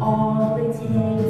all the days.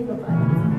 Obrigado, Pai.